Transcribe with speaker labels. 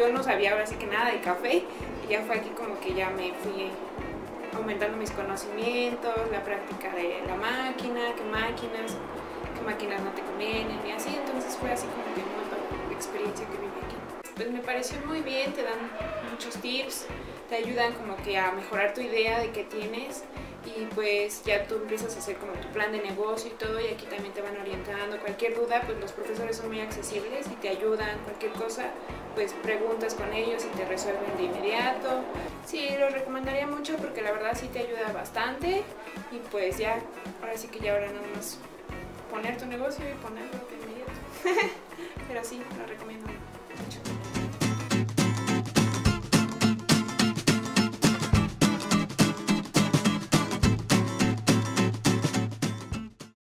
Speaker 1: yo no sabía ahora sí que nada de café y ya fue aquí como que ya me fui aumentando mis conocimientos, la práctica de la máquina, qué máquinas, qué máquinas no te convienen y así, entonces fue así como que una experiencia que viví aquí. Pues me pareció muy bien, te dan muchos tips, te ayudan como que a mejorar tu idea de qué tienes y pues ya tú empiezas a hacer como tu plan de negocio y todo y aquí también te van orientando. Cualquier duda, pues los profesores son muy accesibles y te ayudan, cualquier cosa, pues preguntas con ellos y te resuelven de inmediato. Sí, lo recomendaría mucho porque la verdad sí te ayuda bastante y pues ya, ahora sí que ya ahora nada más poner tu negocio y ponerlo de inmediato. Pero sí, lo recomiendo mucho.